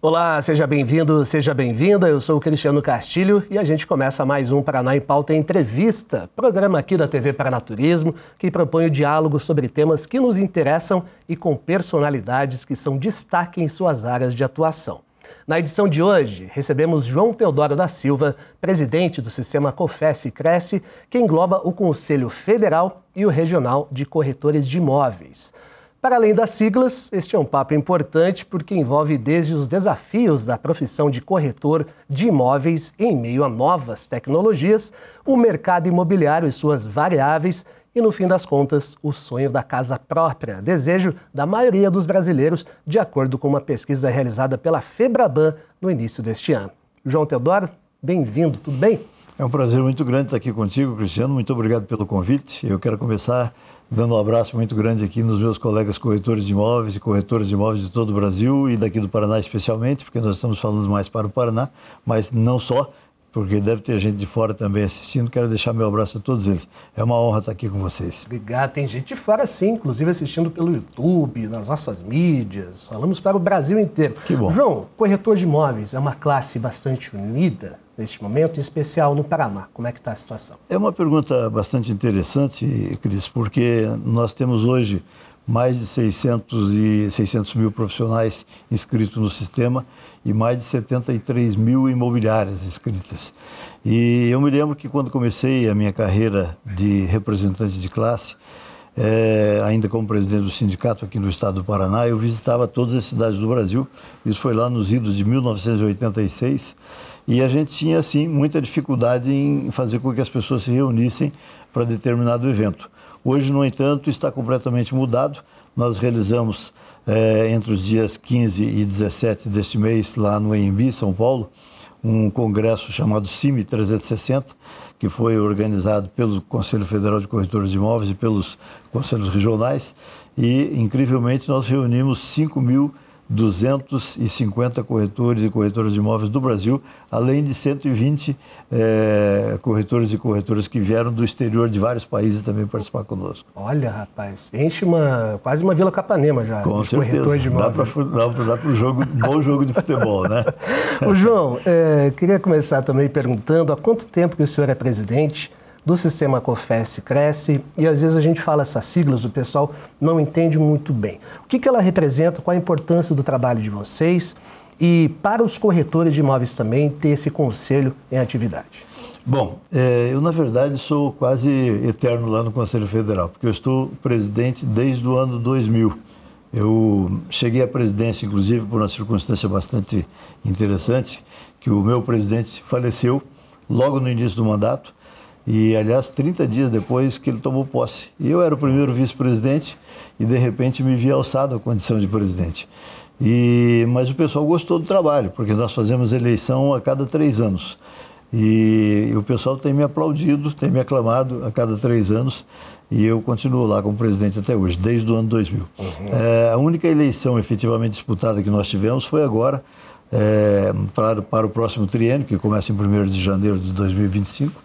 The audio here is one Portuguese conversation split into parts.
Olá, seja bem-vindo, seja bem-vinda. Eu sou o Cristiano Castilho e a gente começa mais um Paraná em Pauta Entrevista, programa aqui da TV Paranaturismo que propõe o diálogo sobre temas que nos interessam e com personalidades que são destaque em suas áreas de atuação. Na edição de hoje, recebemos João Teodoro da Silva, presidente do sistema COFES Cresce, que engloba o Conselho Federal e o Regional de Corretores de Imóveis. Para além das siglas, este é um papo importante porque envolve desde os desafios da profissão de corretor de imóveis em meio a novas tecnologias, o mercado imobiliário e suas variáveis e, no fim das contas, o sonho da casa própria, desejo da maioria dos brasileiros, de acordo com uma pesquisa realizada pela Febraban no início deste ano. João Teodoro, bem-vindo, tudo bem? É um prazer muito grande estar aqui contigo, Cristiano. Muito obrigado pelo convite. Eu quero começar dando um abraço muito grande aqui nos meus colegas corretores de imóveis e corretores de imóveis de todo o Brasil e daqui do Paraná especialmente, porque nós estamos falando mais para o Paraná, mas não só, porque deve ter gente de fora também assistindo. Quero deixar meu abraço a todos eles. É uma honra estar aqui com vocês. Obrigado. Tem gente de fora sim, inclusive assistindo pelo YouTube, nas nossas mídias. Falamos para o Brasil inteiro. Que bom. João, corretor de imóveis é uma classe bastante unida neste momento, em especial no Paraná. Como é que está a situação? É uma pergunta bastante interessante, Cris, porque nós temos hoje mais de 600, e 600 mil profissionais inscritos no sistema e mais de 73 mil imobiliárias inscritas. E eu me lembro que quando comecei a minha carreira de representante de classe, é, ainda como presidente do sindicato aqui no estado do Paraná, eu visitava todas as cidades do Brasil. Isso foi lá nos idos de 1986. E a gente tinha, assim, muita dificuldade em fazer com que as pessoas se reunissem para determinado evento. Hoje, no entanto, está completamente mudado. Nós realizamos, é, entre os dias 15 e 17 deste mês, lá no EMB, São Paulo, um congresso chamado CIMI 360, que foi organizado pelo Conselho Federal de Corretores de Imóveis e pelos conselhos regionais. E, incrivelmente, nós reunimos 5 mil 250 corretores e corretoras de imóveis do Brasil, além de 120 é, eh, corretores e corretoras que vieram do exterior de vários países também participar conosco. Olha, rapaz, enche uma, quase uma Vila Capanema já. Com certeza, de dá para o jogo, bom jogo de futebol, né? o João, é, queria começar também perguntando há quanto tempo que o senhor é presidente do sistema COFES cresce e às vezes a gente fala essas siglas, o pessoal não entende muito bem. O que, que ela representa, qual a importância do trabalho de vocês e para os corretores de imóveis também ter esse conselho em atividade? Bom, é, eu na verdade sou quase eterno lá no Conselho Federal, porque eu estou presidente desde o ano 2000. Eu cheguei à presidência, inclusive, por uma circunstância bastante interessante, que o meu presidente faleceu logo no início do mandato e, aliás, 30 dias depois que ele tomou posse. Eu era o primeiro vice-presidente e, de repente, me vi alçado à condição de presidente. E, mas o pessoal gostou do trabalho, porque nós fazemos eleição a cada três anos. E, e o pessoal tem me aplaudido, tem me aclamado a cada três anos. E eu continuo lá como presidente até hoje, desde o ano 2000. Uhum. É, a única eleição efetivamente disputada que nós tivemos foi agora, é, para, para o próximo triênio, que começa em 1 de janeiro de 2025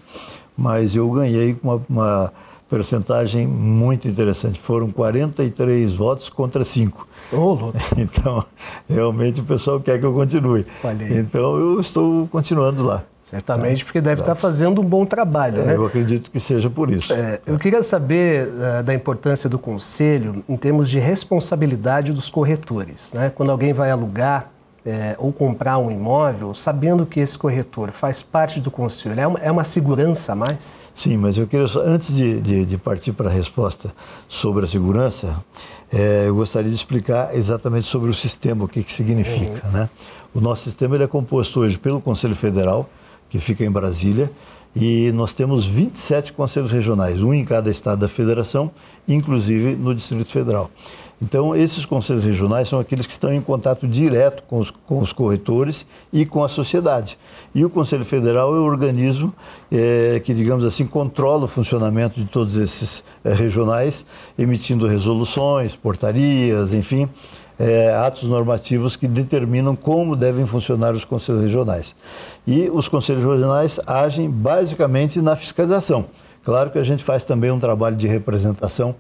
mas eu ganhei com uma, uma percentagem muito interessante. Foram 43 votos contra 5. Oh, então, realmente o pessoal quer que eu continue. Então, eu estou continuando lá. Certamente, tá? porque deve estar fazendo um bom trabalho. É, né? Eu acredito que seja por isso. É, eu queria saber uh, da importância do conselho em termos de responsabilidade dos corretores. Né? Quando alguém vai alugar é, ou comprar um imóvel, sabendo que esse corretor faz parte do conselho, é uma, é uma segurança a mais? Sim, mas eu queria só, antes de, de, de partir para a resposta sobre a segurança, é, eu gostaria de explicar exatamente sobre o sistema, o que, que significa. Uhum. Né? O nosso sistema ele é composto hoje pelo Conselho Federal, que fica em Brasília, e nós temos 27 conselhos regionais, um em cada estado da federação, inclusive no Distrito Federal. Então, esses conselhos regionais são aqueles que estão em contato direto com os, com os corretores e com a sociedade. E o Conselho Federal é o organismo é, que, digamos assim, controla o funcionamento de todos esses é, regionais, emitindo resoluções, portarias, enfim, é, atos normativos que determinam como devem funcionar os conselhos regionais. E os conselhos regionais agem basicamente na fiscalização. Claro que a gente faz também um trabalho de representação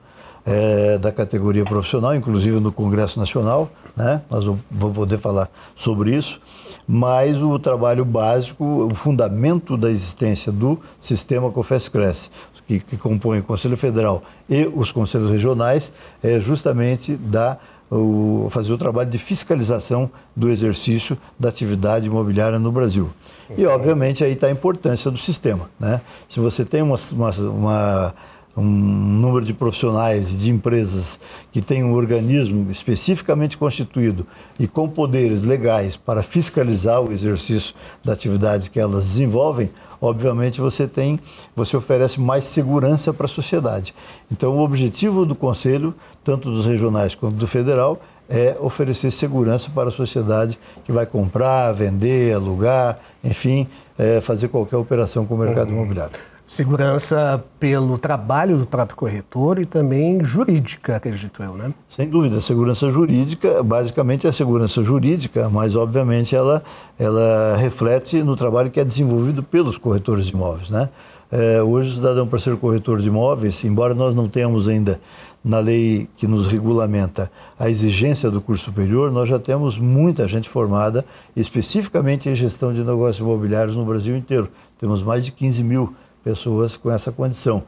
é, da categoria profissional, inclusive no Congresso Nacional, né? nós vamos poder falar sobre isso, mas o trabalho básico, o fundamento da existência do sistema COFES-CRES, que, que compõe o Conselho Federal e os conselhos regionais, é justamente da o, fazer o trabalho de fiscalização do exercício da atividade imobiliária no Brasil. E, obviamente, aí está a importância do sistema. Né? Se você tem uma, uma, uma um número de profissionais, de empresas que têm um organismo especificamente constituído e com poderes legais para fiscalizar o exercício da atividade que elas desenvolvem, obviamente você tem, você oferece mais segurança para a sociedade. Então, o objetivo do conselho, tanto dos regionais quanto do federal, é oferecer segurança para a sociedade que vai comprar, vender, alugar, enfim, é, fazer qualquer operação com o mercado uhum. imobiliário. Segurança pelo trabalho do próprio corretor e também jurídica, acredito eu, né? Sem dúvida, segurança jurídica, basicamente é a segurança jurídica, mas obviamente ela, ela reflete no trabalho que é desenvolvido pelos corretores de imóveis, né? É, hoje o cidadão para ser corretor de imóveis, embora nós não tenhamos ainda na lei que nos regulamenta a exigência do curso superior, nós já temos muita gente formada especificamente em gestão de negócios imobiliários no Brasil inteiro. Temos mais de 15 mil pessoas com essa condição.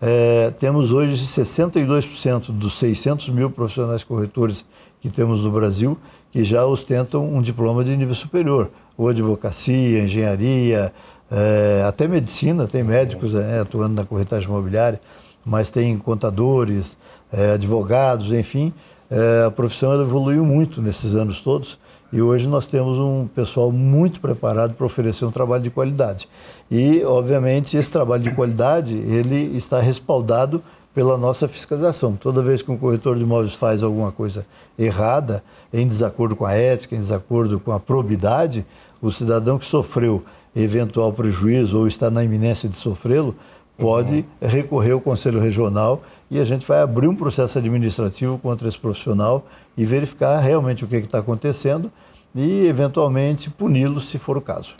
É, temos hoje 62% dos 600 mil profissionais corretores que temos no Brasil que já ostentam um diploma de nível superior, ou advocacia, engenharia, é, até medicina, tem médicos é, atuando na corretagem imobiliária, mas tem contadores, é, advogados, enfim, é, a profissão evoluiu muito nesses anos todos e hoje nós temos um pessoal muito preparado para oferecer um trabalho de qualidade. E, obviamente, esse trabalho de qualidade, ele está respaldado pela nossa fiscalização. Toda vez que um corretor de imóveis faz alguma coisa errada, em desacordo com a ética, em desacordo com a probidade, o cidadão que sofreu eventual prejuízo ou está na iminência de sofrê-lo, pode uhum. recorrer ao Conselho Regional e a gente vai abrir um processo administrativo contra esse profissional e verificar realmente o que está acontecendo e, eventualmente, puni-lo se for o caso.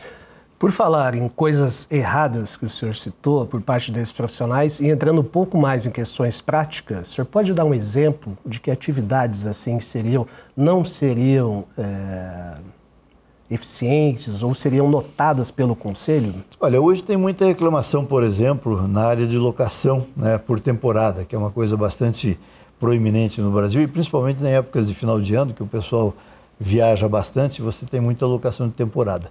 Por falar em coisas erradas que o senhor citou por parte desses profissionais e entrando um pouco mais em questões práticas, o senhor pode dar um exemplo de que atividades assim seriam, não seriam é, eficientes ou seriam notadas pelo Conselho? Olha, hoje tem muita reclamação, por exemplo, na área de locação né, por temporada, que é uma coisa bastante proeminente no Brasil e principalmente em épocas de final de ano, que o pessoal viaja bastante, você tem muita locação de temporada.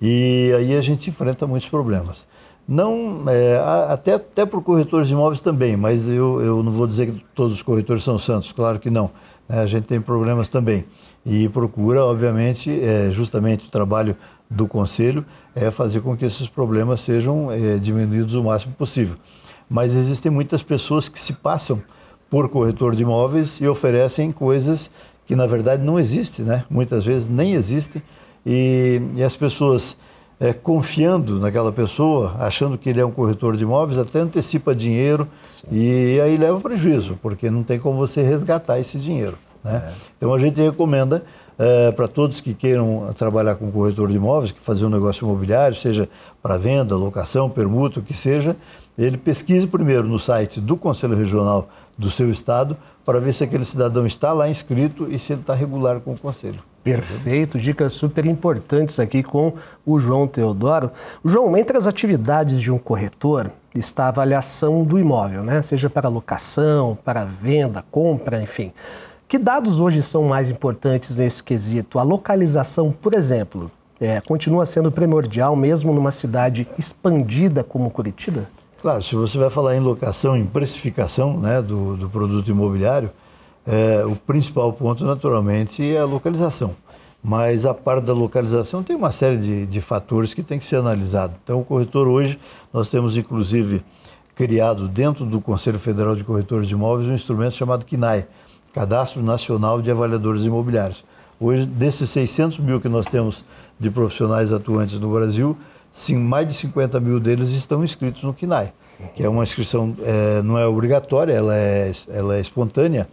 E aí a gente enfrenta muitos problemas. Não, é, até, até por corretores de imóveis também, mas eu, eu não vou dizer que todos os corretores são santos, claro que não. Né? A gente tem problemas também e procura, obviamente, é, justamente o trabalho do Conselho é fazer com que esses problemas sejam é, diminuídos o máximo possível. Mas existem muitas pessoas que se passam por corretor de imóveis e oferecem coisas que na verdade não existem, né? Muitas vezes nem existem e, e as pessoas é, confiando naquela pessoa, achando que ele é um corretor de imóveis, até antecipa dinheiro Sim. e aí leva prejuízo, porque não tem como você resgatar esse dinheiro. Né? É. Então a gente recomenda é, para todos que queiram trabalhar com corretor de imóveis, que fazer um negócio imobiliário, seja para venda, locação, permuta, o que seja, ele pesquise primeiro no site do Conselho Regional do seu estado para ver se aquele cidadão está lá inscrito e se ele está regular com o Conselho. Perfeito, dicas super importantes aqui com o João Teodoro. João, entre as atividades de um corretor está a avaliação do imóvel, né? Seja para locação, para venda, compra, enfim. Que dados hoje são mais importantes nesse quesito? A localização, por exemplo, é, continua sendo primordial mesmo numa cidade expandida como Curitiba? Claro, se você vai falar em locação, em precificação né, do, do produto imobiliário, é, o principal ponto, naturalmente, é a localização. Mas a parte da localização tem uma série de, de fatores que tem que ser analisado. Então, o corretor hoje, nós temos inclusive criado dentro do Conselho Federal de Corretores de Imóveis um instrumento chamado KINAI, Cadastro Nacional de Avaliadores Imobiliários. Hoje, desses 600 mil que nós temos de profissionais atuantes no Brasil, sim, mais de 50 mil deles estão inscritos no KINAI, que é uma inscrição, é, não é obrigatória, ela é, ela é espontânea,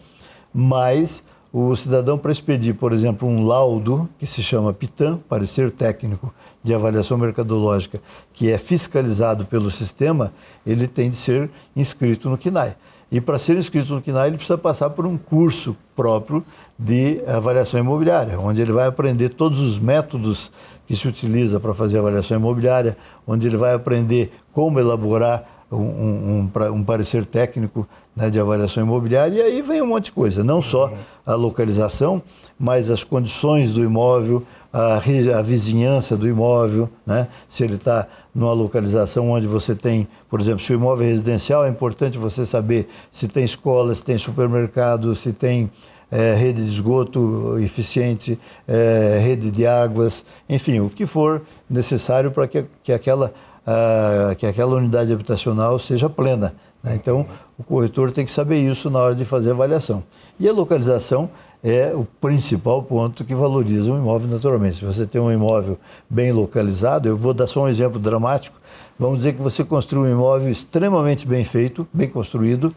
mas o cidadão para expedir, por exemplo, um laudo que se chama PITAM, parecer técnico de avaliação mercadológica, que é fiscalizado pelo sistema, ele tem de ser inscrito no KINAI. E para ser inscrito no CNAE, ele precisa passar por um curso próprio de avaliação imobiliária, onde ele vai aprender todos os métodos que se utiliza para fazer avaliação imobiliária, onde ele vai aprender como elaborar um, um, um parecer técnico né, de avaliação imobiliária, e aí vem um monte de coisa, não só a localização, mas as condições do imóvel, a, a vizinhança do imóvel, né, se ele está numa localização onde você tem, por exemplo, se o imóvel é residencial, é importante você saber se tem escola, se tem supermercado, se tem é, rede de esgoto eficiente, é, rede de águas, enfim, o que for necessário para que, que, aquela, que aquela unidade habitacional seja plena. Né? Então, o corretor tem que saber isso na hora de fazer a avaliação. E a localização é o principal ponto que valoriza um imóvel naturalmente. Se você tem um imóvel bem localizado, eu vou dar só um exemplo dramático. Vamos dizer que você construiu um imóvel extremamente bem feito, bem construído,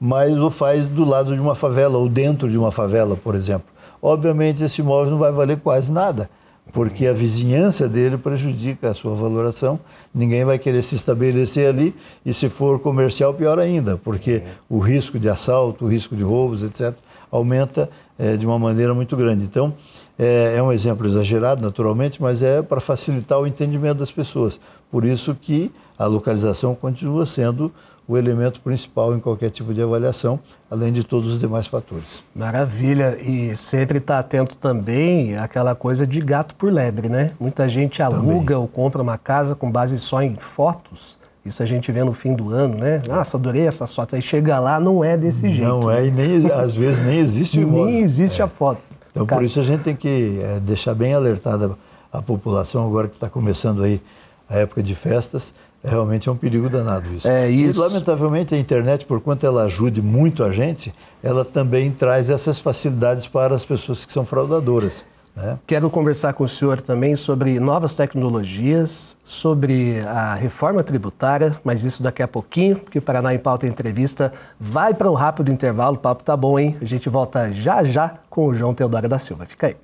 mas o faz do lado de uma favela ou dentro de uma favela, por exemplo. Obviamente, esse imóvel não vai valer quase nada porque a vizinhança dele prejudica a sua valoração. Ninguém vai querer se estabelecer ali e se for comercial pior ainda, porque o risco de assalto, o risco de roubos, etc, aumenta é, de uma maneira muito grande. Então é, é, um exemplo exagerado, naturalmente, mas é para facilitar o entendimento das pessoas. Por isso que a localização continua sendo o elemento principal em qualquer tipo de avaliação, além de todos os demais fatores. Maravilha. E sempre está atento também àquela coisa de gato por lebre, né? Muita gente aluga também. ou compra uma casa com base só em fotos. Isso a gente vê no fim do ano, né? Nossa, adorei essas fotos. Aí chega lá, não é desse jeito. Não é, e nem, às vezes nem existe o imóvel. Nem existe é. a foto. Então, Cara... por isso a gente tem que é, deixar bem alertada a população, agora que está começando aí a época de festas, realmente é um perigo danado isso. É isso. E, lamentavelmente, a internet, por quanto ela ajude muito a gente, ela também traz essas facilidades para as pessoas que são fraudadoras. Né? Quero conversar com o senhor também sobre novas tecnologias, sobre a reforma tributária, mas isso daqui a pouquinho, porque o Paraná em Pauta Entrevista vai para um rápido intervalo. O papo tá bom, hein? A gente volta já já com o João Teodoro da Silva. Fica aí.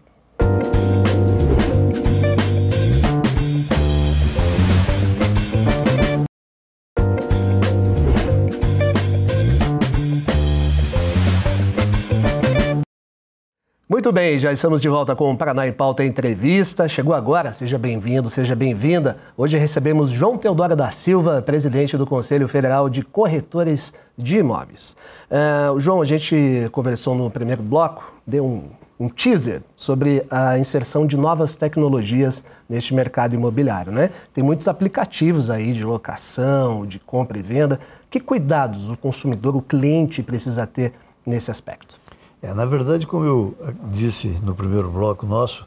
Muito bem, já estamos de volta com o Paraná em Pauta Entrevista. Chegou agora, seja bem-vindo, seja bem-vinda. Hoje recebemos João Teodoro da Silva, presidente do Conselho Federal de Corretores de Imóveis. Uh, João, a gente conversou no primeiro bloco, deu um, um teaser sobre a inserção de novas tecnologias neste mercado imobiliário, né? Tem muitos aplicativos aí de locação, de compra e venda. Que cuidados o consumidor, o cliente precisa ter nesse aspecto? É, na verdade, como eu disse no primeiro bloco nosso,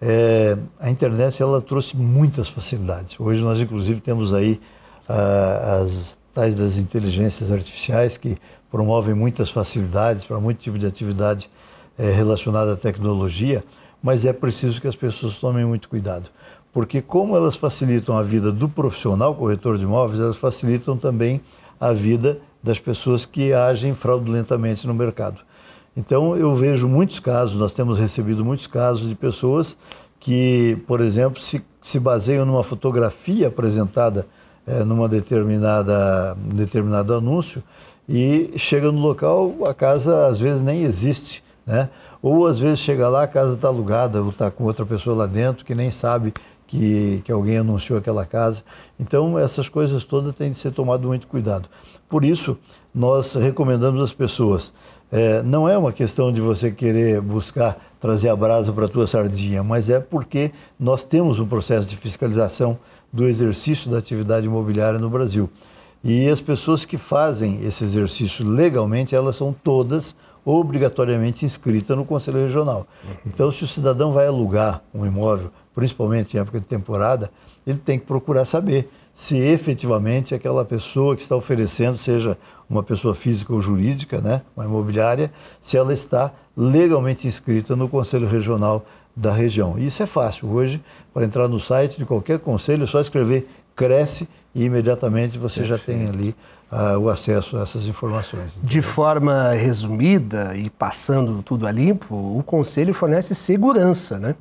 é, a internet ela trouxe muitas facilidades. Hoje nós, inclusive, temos aí ah, as tais das inteligências artificiais que promovem muitas facilidades para muito tipo de atividade é, relacionada à tecnologia, mas é preciso que as pessoas tomem muito cuidado. Porque como elas facilitam a vida do profissional corretor de imóveis, elas facilitam também a vida das pessoas que agem fraudulentamente no mercado. Então, eu vejo muitos casos, nós temos recebido muitos casos de pessoas que, por exemplo, se, se baseiam numa fotografia apresentada é, numa determinada determinado anúncio e chega no local, a casa às vezes nem existe, né? Ou às vezes chega lá, a casa está alugada, ou está com outra pessoa lá dentro que nem sabe que, que alguém anunciou aquela casa. Então, essas coisas todas têm de ser tomado muito cuidado. Por isso, nós recomendamos às pessoas é, não é uma questão de você querer buscar trazer a brasa para a tua sardinha, mas é porque nós temos um processo de fiscalização do exercício da atividade imobiliária no Brasil. E as pessoas que fazem esse exercício legalmente, elas são todas obrigatoriamente inscritas no Conselho Regional. Então, se o cidadão vai alugar um imóvel, principalmente em época de temporada, ele tem que procurar saber se efetivamente aquela pessoa que está oferecendo, seja uma pessoa física ou jurídica, né, uma imobiliária, se ela está legalmente inscrita no Conselho Regional da região. E isso é fácil. Hoje, para entrar no site de qualquer conselho, é só escrever Cresce e imediatamente você Perfeito. já tem ali uh, o acesso a essas informações. Entendeu? De forma resumida e passando tudo a limpo, o conselho fornece segurança, né?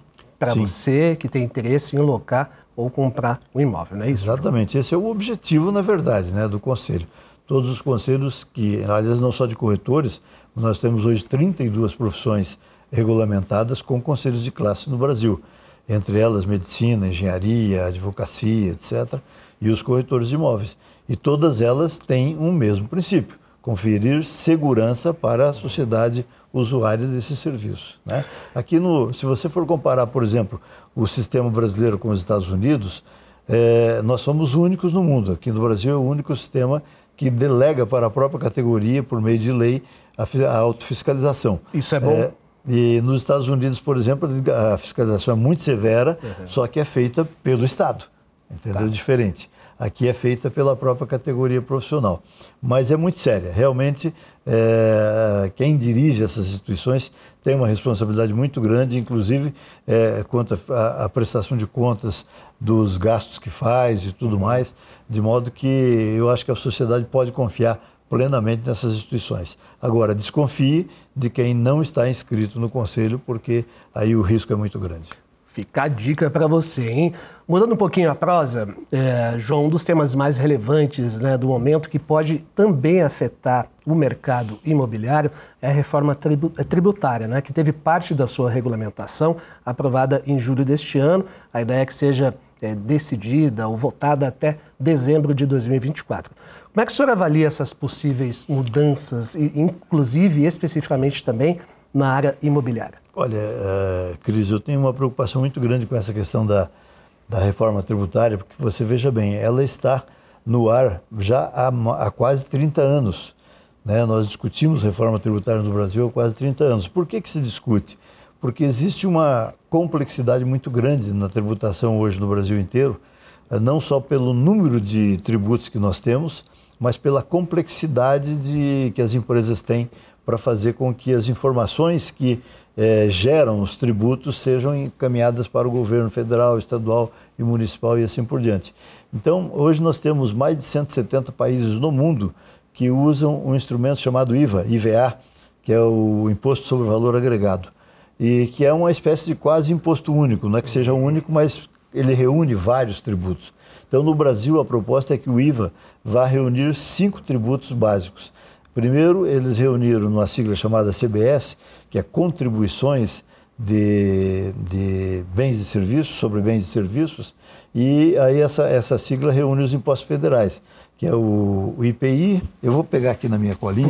Para você que tem interesse em locar ou comprar um imóvel, não é isso? Exatamente. Esse é o objetivo, na verdade, né, do conselho todos os conselhos que, aliás, não só de corretores, nós temos hoje 32 profissões regulamentadas com conselhos de classe no Brasil, entre elas medicina, engenharia, advocacia, etc., e os corretores de imóveis. E todas elas têm um mesmo princípio: conferir segurança para a sociedade usuária desse serviço. Né? Aqui, no, se você for comparar, por exemplo, o sistema brasileiro com os Estados Unidos, é, nós somos únicos no mundo. Aqui no Brasil é o único sistema que delega para a própria categoria, por meio de lei, a, a autofiscalização. Isso é bom? É, e nos Estados Unidos, por exemplo, a fiscalização é muito severa, uhum. só que é feita pelo Estado. Entendeu? Tá. Diferente. Aqui é feita pela própria categoria profissional. Mas é muito séria. Realmente, é, quem dirige essas instituições tem uma responsabilidade muito grande, inclusive é, quanto à prestação de contas dos gastos que faz e tudo mais, de modo que eu acho que a sociedade pode confiar plenamente nessas instituições. Agora, desconfie de quem não está inscrito no conselho, porque aí o risco é muito grande. Fica a dica para você, hein? Mudando um pouquinho a prosa, é, João, um dos temas mais relevantes né, do momento que pode também afetar o mercado imobiliário é a reforma é, tributária, né, que teve parte da sua regulamentação aprovada em julho deste ano. A ideia é que seja é, decidida ou votada até dezembro de 2024. Como é que o senhor avalia essas possíveis mudanças, inclusive especificamente também na área imobiliária? Olha, uh, Cris, eu tenho uma preocupação muito grande com essa questão da, da reforma tributária, porque você veja bem, ela está no ar já há, há quase 30 anos. Né? Nós discutimos reforma tributária no Brasil há quase 30 anos. Por que, que se discute? Porque existe uma complexidade muito grande na tributação hoje no Brasil inteiro, eh, não só pelo número de tributos que nós temos, mas pela complexidade de, que as empresas têm para fazer com que as informações que é, geram os tributos sejam encaminhadas para o governo federal, estadual e municipal e assim por diante. Então, hoje nós temos mais de 170 países no mundo que usam um instrumento chamado IVA, IVA, que é o Imposto sobre Valor Agregado, e que é uma espécie de quase imposto único, não é que seja único, mas ele reúne vários tributos. Então, no Brasil, a proposta é que o IVA vá reunir cinco tributos básicos. Primeiro, eles reuniram numa sigla chamada CBS, que é Contribuições de, de Bens e Serviços, sobre Bens e Serviços, e aí essa, essa sigla reúne os impostos federais, que é o, o IPI. Eu vou pegar aqui na minha colinha.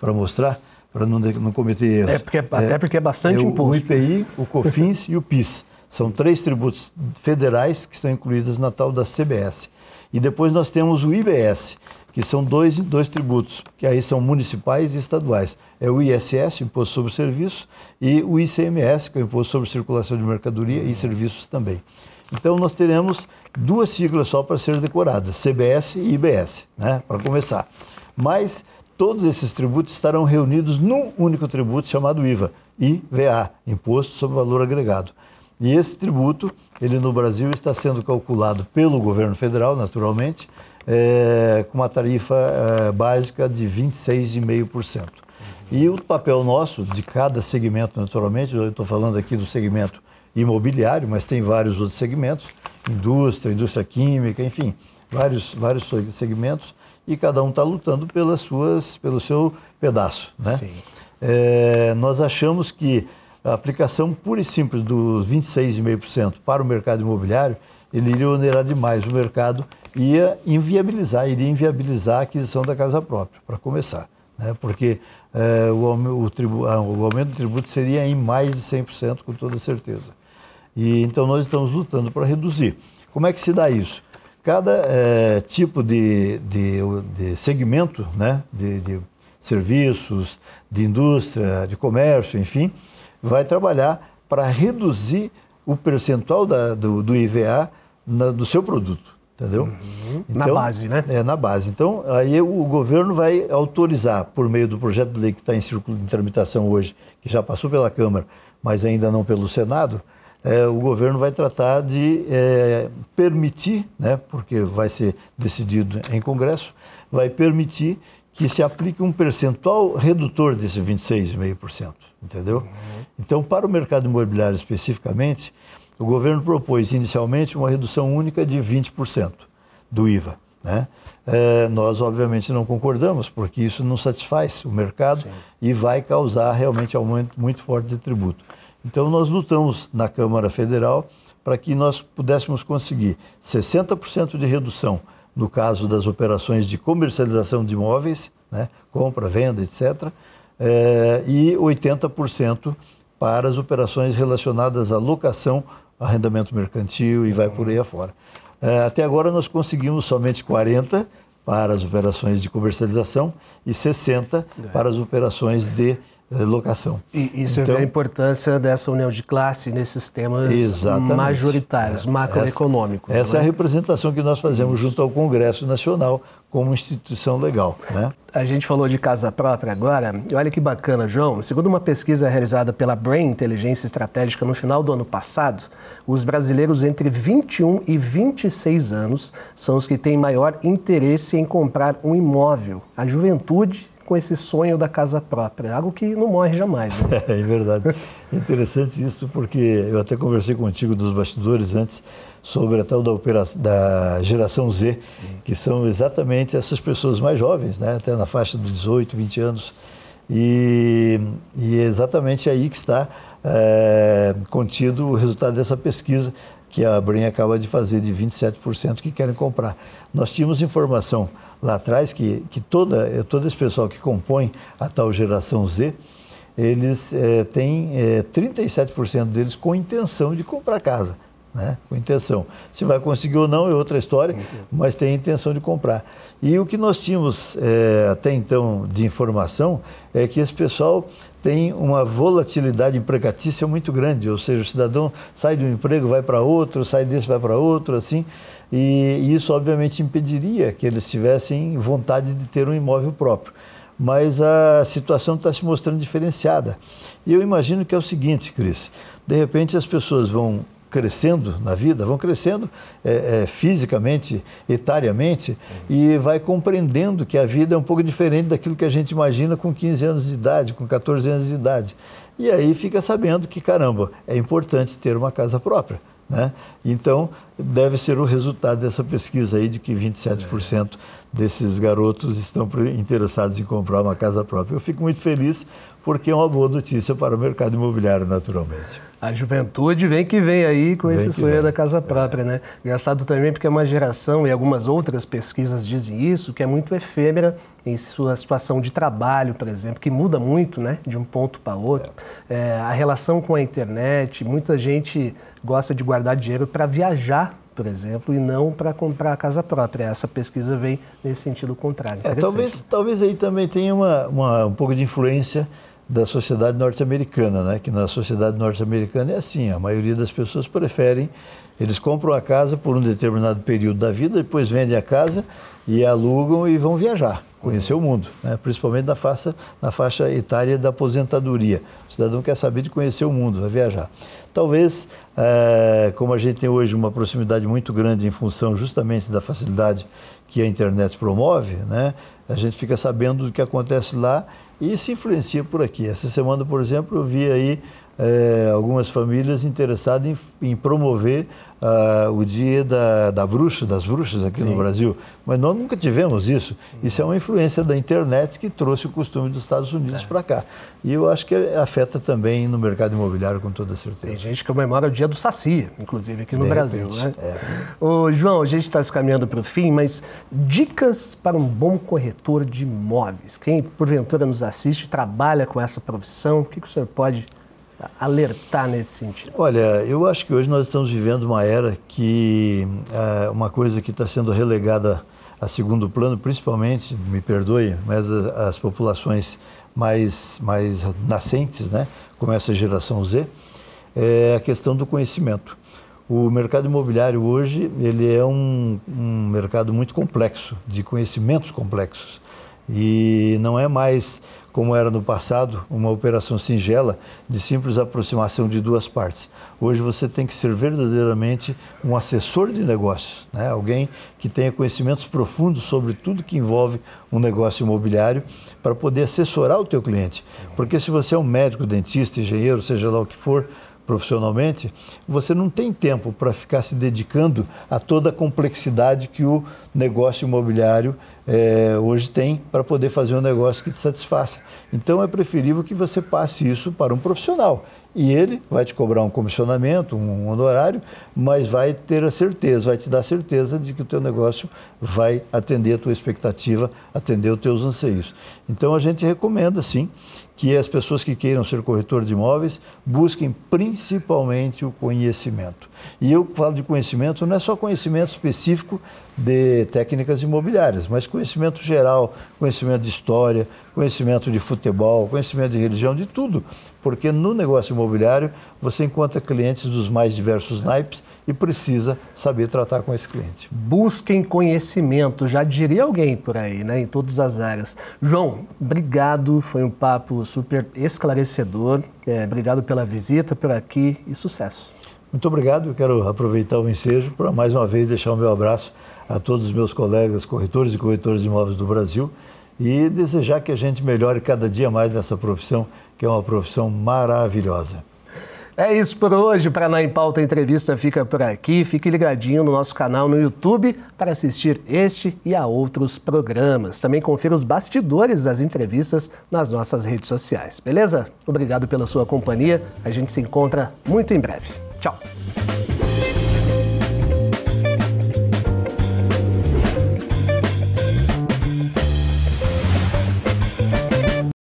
Para mostrar, para não, não cometer erros. É porque, até porque é bastante é, imposto. O IPI, o COFINS e o PIS. São três tributos federais que estão incluídos na tal da CBS. E depois nós temos o IBS, que são dois, dois tributos, que aí são municipais e estaduais. É o ISS, Imposto sobre Serviços, e o ICMS, que é o Imposto sobre Circulação de Mercadoria e Serviços também. Então, nós teremos duas siglas só para ser decoradas, CBS e IBS, né, para começar. Mas todos esses tributos estarão reunidos num único tributo chamado IVA, IVA, Imposto sobre Valor Agregado. E esse tributo, ele no Brasil está sendo calculado pelo governo federal, naturalmente, é, com uma tarifa é, básica de 26,5%. E o papel nosso, de cada segmento, naturalmente, eu estou falando aqui do segmento imobiliário, mas tem vários outros segmentos, indústria, indústria química, enfim, vários, vários segmentos, e cada um está lutando pelas suas, pelo seu pedaço. Né? É, nós achamos que a aplicação pura e simples dos 26,5% para o mercado imobiliário, ele iria onerar demais o mercado ia inviabilizar, iria inviabilizar a aquisição da casa própria, para começar. Né? Porque é, o, o, tribu, ah, o, aumento do tributo seria em mais de 100%, com toda certeza. E Então nós estamos lutando para reduzir. Como é que se dá isso? Cada é, tipo de, de, de, segmento, né? de, de serviços, de indústria, de comércio, enfim, vai trabalhar para reduzir o percentual da, do, do IVA na, do seu produto entendeu? Uhum. Então, na base, né? É, na base. Então, aí o governo vai autorizar, por meio do projeto de lei que está em círculo de tramitação hoje, que já passou pela Câmara, mas ainda não pelo Senado, é, o governo vai tratar de é, permitir, né, porque vai ser decidido em Congresso, vai permitir que se aplique um percentual redutor desse 26,5%, entendeu? Uhum. Então, para o mercado imobiliário especificamente, o governo propôs inicialmente uma redução única de 20% do IVA. Né? É, nós, obviamente, não concordamos, porque isso não satisfaz o mercado Sim. e vai causar realmente aumento muito forte de tributo. Então, nós lutamos na Câmara Federal para que nós pudéssemos conseguir 60% de redução no caso das operações de comercialização de imóveis, né, compra, venda, etc., é, e 80% para as operações relacionadas à locação, arrendamento mercantil e vai por aí afora. É, até agora nós conseguimos somente 40 para as operações de comercialização e 60 para as operações de locação. E isso então, é a importância dessa união de classe nesses temas exatamente. majoritários, é, macroeconômicos. Essa, essa é a representação que nós fazemos isso. junto ao Congresso Nacional como instituição legal. Né? A gente falou de casa própria agora, e olha que bacana, João. Segundo uma pesquisa realizada pela Brain Inteligência Estratégica no final do ano passado, os brasileiros entre 21 e 26 anos são os que têm maior interesse em comprar um imóvel. A juventude com esse sonho da casa própria, algo que não morre jamais. Né? É, é verdade. Interessante isso, porque eu até conversei contigo dos bastidores antes sobre a tal da, operação, da geração Z, Sim. que são exatamente essas pessoas mais jovens, né? até na faixa dos 18, 20 anos. E, e é exatamente aí que está é, contido o resultado dessa pesquisa que a Brin acaba de fazer de 27% que querem comprar. Nós tínhamos informação lá atrás que, que toda, todo esse pessoal que compõe a tal geração Z, eles é, têm é, 37% deles com intenção de comprar casa né? com intenção. Se vai conseguir ou não é outra história, mas tem a intenção de comprar. E o que nós tínhamos é, até então de informação é que esse pessoal tem uma volatilidade empregatícia muito grande, ou seja, o cidadão sai de um emprego, vai para outro, sai desse, vai para outro, assim, e, isso obviamente impediria que eles tivessem vontade de ter um imóvel próprio mas a situação está se mostrando diferenciada. E eu imagino que é o seguinte, Cris: de repente as pessoas vão crescendo na vida, vão crescendo é, é, fisicamente, etariamente, uhum. e vai compreendendo que a vida é um pouco diferente daquilo que a gente imagina com 15 anos de idade, com 14 anos de idade. E aí fica sabendo que, caramba, é importante ter uma casa própria. Né? Então, deve ser o resultado dessa pesquisa aí de que 27% desses garotos estão interessados em comprar uma casa própria. Eu fico muito feliz porque é uma boa notícia para o mercado imobiliário, naturalmente. A juventude vem que vem aí com vem esse sonho vem. da casa própria, é. né? Engraçado também porque é uma geração, e algumas outras pesquisas dizem isso, que é muito efêmera em sua situação de trabalho, por exemplo, que muda muito, né? De um ponto para outro. É. É, a relação com a internet, muita gente gosta de guardar dinheiro para viajar por exemplo, e não para comprar a casa própria. Essa pesquisa vem nesse sentido contrário. É, talvez, talvez aí também tenha uma, uma, um pouco de influência da sociedade norte-americana, né? que na sociedade norte-americana é assim, a maioria das pessoas preferem, eles compram a casa por um determinado período da vida, depois vendem a casa e alugam e vão viajar, conhecer o mundo, né? principalmente na faixa, na faixa etária da aposentadoria. O cidadão quer saber de conhecer o mundo, vai viajar. Talvez, é, como a gente tem hoje uma proximidade muito grande em função justamente da facilidade que a internet promove, né? a gente fica sabendo do que acontece lá e se influencia por aqui. Essa semana, por exemplo, eu vi aí é, algumas famílias interessadas em, em promover uh, o dia da, da bruxa, das bruxas aqui Sim. no Brasil. Mas nós nunca tivemos isso. Isso é uma influência da internet que trouxe o costume dos Estados Unidos é. para cá. E eu acho que afeta também no mercado imobiliário com toda certeza. Tem gente que comemora o dia do Saci, inclusive aqui no de Brasil. Repente, né? É. Ô, João, a gente está se caminhando para o fim, mas dicas para um bom corretor de imóveis. Quem porventura nos assiste trabalha com essa profissão, o que, que o senhor pode alertar nesse sentido? Olha, eu acho que hoje nós estamos vivendo uma era que é uma coisa que está sendo relegada a segundo plano, principalmente, me perdoe, mas as, populações mais, mais nascentes, né, como essa geração Z, é a questão do conhecimento. O mercado imobiliário hoje ele é um, um mercado muito complexo, de conhecimentos complexos. E não é mais como era no passado, uma operação singela de simples aproximação de duas partes. Hoje você tem que ser verdadeiramente um assessor de negócios, né? alguém que tenha conhecimentos profundos sobre tudo que envolve um negócio imobiliário para poder assessorar o teu cliente. Porque se você é um médico, dentista, engenheiro, seja lá o que for, profissionalmente, você não tem tempo para ficar se dedicando a toda a complexidade que o negócio imobiliário é, hoje tem para poder fazer um negócio que te satisfaça. Então é preferível que você passe isso para um profissional e ele vai te cobrar um comissionamento, um honorário, mas vai ter a certeza, vai te dar a certeza de que o teu negócio vai atender a tua expectativa, atender os teus anseios. Então a gente recomenda sim que as pessoas que queiram ser corretor de imóveis busquem principalmente o conhecimento. E eu falo de conhecimento, não é só conhecimento específico de técnicas imobiliárias, mas conhecimento geral, conhecimento de história, conhecimento de futebol, conhecimento de religião, de tudo. Porque no negócio imobiliário você encontra clientes dos mais diversos naipes e precisa saber tratar com esse cliente. Busquem conhecimento, já diria alguém por aí, né, em todas as áreas. João, obrigado, foi um papo super esclarecedor. É, obrigado pela visita por aqui e sucesso. Muito obrigado. Eu quero aproveitar o ensejo para mais uma vez deixar o meu abraço a todos os meus colegas corretores e corretores de imóveis do Brasil e desejar que a gente melhore cada dia mais nessa profissão, que é uma profissão maravilhosa. É isso por hoje. Paraná em Pauta entrevista fica por aqui. Fique ligadinho no nosso canal no YouTube para assistir este e a outros programas. Também confira os bastidores das entrevistas nas nossas redes sociais. Beleza? Obrigado pela sua companhia. A gente se encontra muito em breve. Tchau.